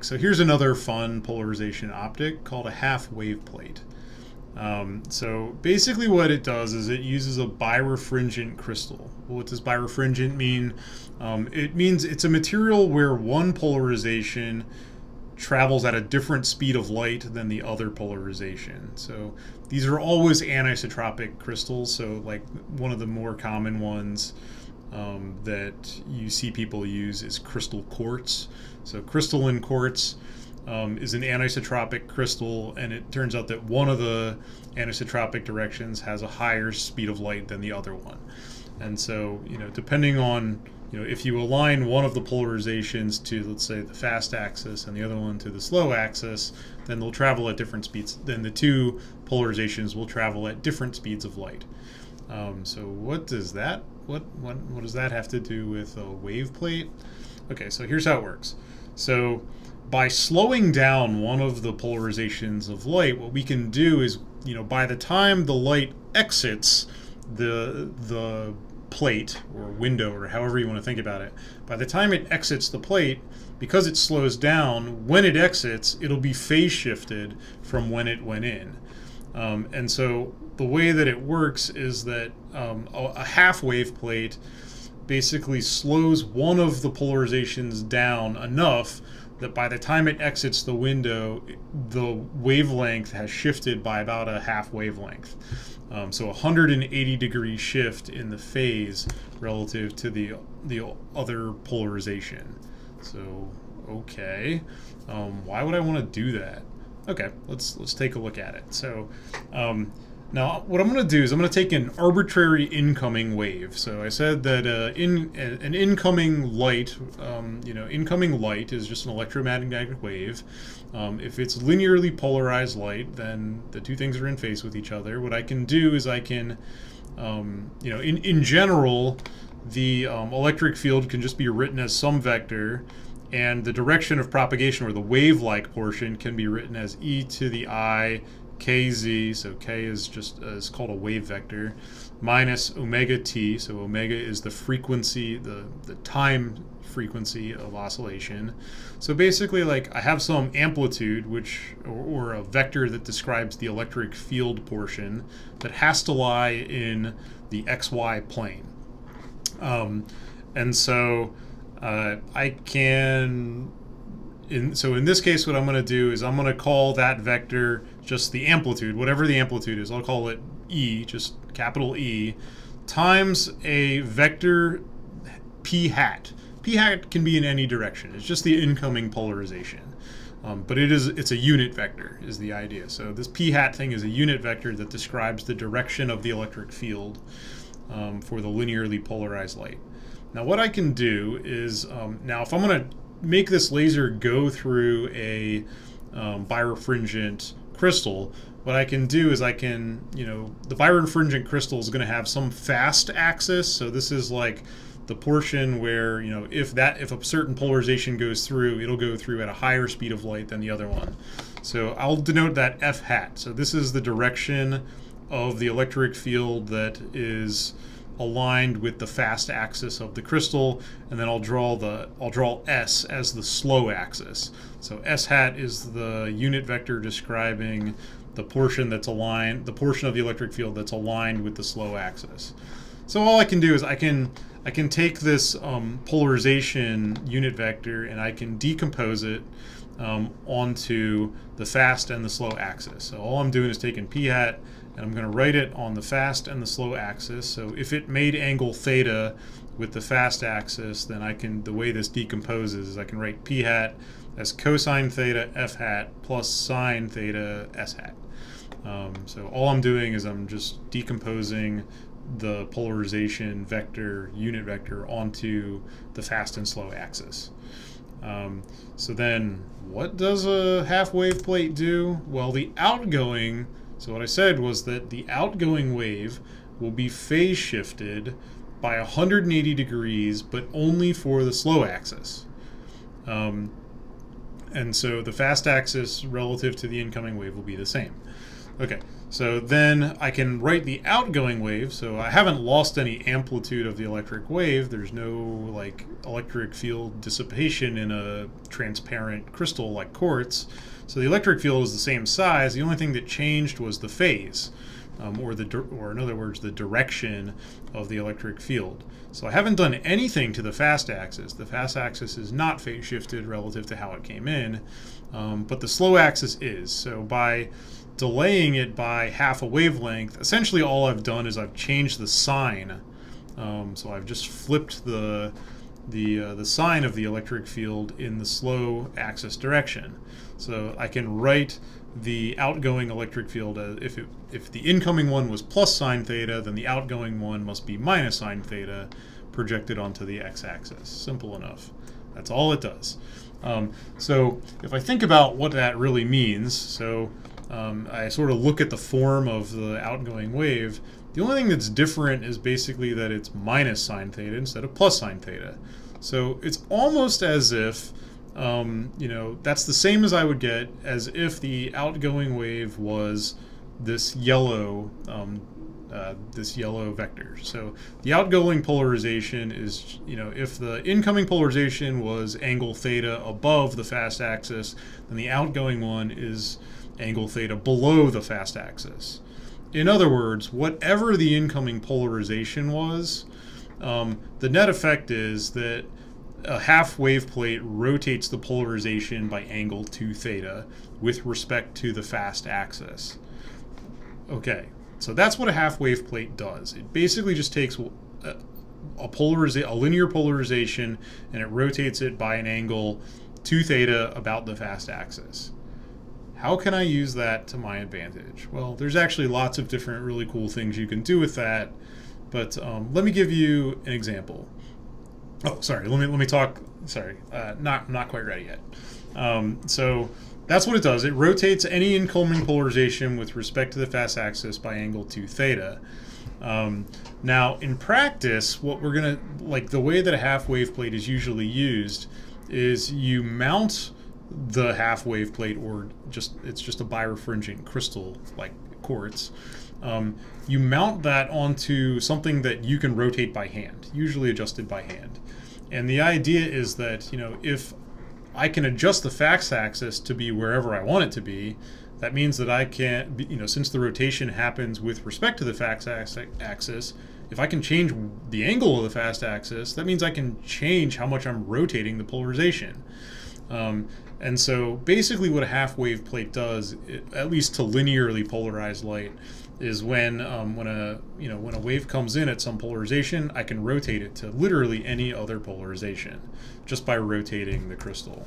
So here's another fun polarization optic called a half wave plate. Um, so basically what it does is it uses a birefringent crystal. What does birefringent mean? Um, it means it's a material where one polarization travels at a different speed of light than the other polarization. So these are always anisotropic crystals. So like one of the more common ones um, that you see people use is crystal quartz. So crystalline quartz um, is an anisotropic crystal, and it turns out that one of the anisotropic directions has a higher speed of light than the other one. And so, you know, depending on, you know, if you align one of the polarizations to, let's say, the fast axis and the other one to the slow axis, then they'll travel at different speeds. Then the two polarizations will travel at different speeds of light. Um, so what does that what, what what does that have to do with a wave plate? Okay, so here's how it works. So by slowing down one of the polarizations of light, what we can do is, you know, by the time the light exits the the plate or window or however you want to think about it, by the time it exits the plate, because it slows down, when it exits, it'll be phase shifted from when it went in. Um, and so the way that it works is that um, a, half wave plate basically slows one of the polarizations down enough that by the time it exits the window, the wavelength has shifted by about a half wavelength. Um, so 180 degree shift in the phase relative to the the other polarization. So okay, um, why would I want to do that? Okay, let's let's take a look at it. So um, now what I'm going to do is I'm going to take an arbitrary incoming wave. So I said that uh, in an incoming light, um, you know, incoming light is just an electromagnetic wave. Um, if it's linearly polarized light, then the two things are in phase with each other. What I can do is I can, um, you know, in in general, the um, electric field can just be written as some vector and the direction of propagation, or the wave-like portion, can be written as e to the i kz, so k is just uh, is called a wave vector, minus omega t, so omega is the frequency, the, the time frequency of oscillation. So basically, like I have some amplitude, which or, or, a vector that describes the electric field portion that has to lie in the xy plane. Um, and so uh, I can, in, so in this case, what I'm going to do is I'm going to call that vector just the amplitude, whatever the amplitude is. I'll call it E, just capital E, times a vector p hat. p hat can be in any direction. It's just the incoming polarization. Um, but it is it's a unit vector is the idea. So this p hat thing is a unit vector that describes the direction of the electric field um, for the linearly polarized light. Now what I can do is, um, now if I'm going to make this laser go through a um, birefringent crystal, what I can do is I can, you know, the birefringent crystal is going to have some fast axis. So this is like the portion where, you know, if that, if a certain polarization goes through, it'll go through at a higher speed of light than the other one. So I'll denote that F hat. So this is the direction of the electric field that is aligned with the fast axis of the crystal, and then I'll draw the I'll draw S as the slow axis. So S hat is the unit vector describing the portion that's aligned, the portion of the electric field that's aligned with the slow axis. So all I can do is I can I can take this um, polarization unit vector and I can decompose it um, onto the fast and the slow axis. So all I'm doing is taking p hat and I'm going to write it on the fast and the slow axis. So if it made angle theta with the fast axis, then I can, the way this decomposes is I can write p hat as cosine theta f hat plus sine theta s hat. Um, so all I'm doing is I'm just decomposing the polarization vector, unit vector, onto the fast and slow axis. Um, so then what does a half wave plate do? Well, the outgoing so what I said was that the outgoing wave will be phase shifted by 180 degrees, but only for the slow axis. Um, and so the fast axis relative to the incoming wave will be the same. Okay, so then I can write the outgoing wave. So I haven't lost any amplitude of the electric wave. There's no like electric field dissipation in a transparent crystal like quartz. So the electric field is the same size. The only thing that changed was the phase, um, or the or in other words, the direction of the electric field. So I haven't done anything to the fast axis. The fast axis is not phase shifted relative to how it came in, um, but the slow axis is. So by delaying it by half a wavelength, essentially all I've done is I've changed the sign. Um, so I've just flipped the the uh, the sign of the electric field in the slow axis direction. So I can write the outgoing electric field as if it, if the incoming one was plus sine theta, then the outgoing one must be minus sine theta projected onto the x-axis. Simple enough. That's all it does. Um, so if I think about what that really means, so um, I sort of look at the form of the outgoing wave, the only thing that's different is basically that it's minus sine theta instead of plus sine theta. So it's almost as if, um, you know, that's the same as I would get as if the outgoing wave was this yellow, um, uh, this yellow vector. So the outgoing polarization is, you know, if the incoming polarization was angle theta above the fast axis, then the outgoing one is angle theta below the fast axis. In other words, whatever the incoming polarization was, um, the net effect is that a half wave plate rotates the polarization by angle 2 theta with respect to the fast axis. Okay, so that's what a half wave plate does. It basically just takes a, a, polariza a linear polarization and it rotates it by an angle 2 theta about the fast axis. How can I use that to my advantage? Well, there's actually lots of different really cool things you can do with that, but um, let me give you an example. Oh, sorry. Let me let me talk. Sorry, uh, not not quite ready yet. Um, so that's what it does. It rotates any incoming polarization with respect to the fast axis by angle two theta. Um, now, in practice, what we're gonna like the way that a half wave plate is usually used is you mount the half wave plate or just it's just a birefringent crystal like quartz um, you mount that onto something that you can rotate by hand usually adjusted by hand. And the idea is that you know if I can adjust the fast axis to be wherever I want it to be that means that I can you know since the rotation happens with respect to the fast axis if I can change the angle of the fast axis that means I can change how much I'm rotating the polarization um, and so basically what a half wave plate does, at least to linearly polarized light, is when um, when a you know when a wave comes in at some polarization, I can rotate it to literally any other polarization just by rotating the crystal.